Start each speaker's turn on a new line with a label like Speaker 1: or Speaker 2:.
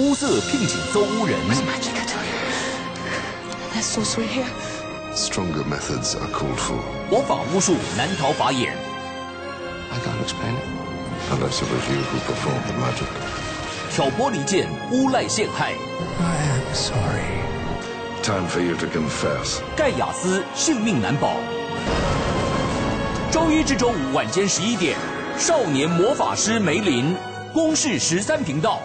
Speaker 1: 乌色聘请搜巫人。
Speaker 2: Stronger methods are called for。
Speaker 1: 魔法巫术难逃法眼。
Speaker 2: I can't explain it unless it was you who performed the magic。
Speaker 1: 挑拨离间，诬赖陷害。
Speaker 2: I am sorry。Time for you to confess。
Speaker 1: 盖亚斯性命难保。周一至周五晚间十一点，少年魔法师梅林，公视十三频道。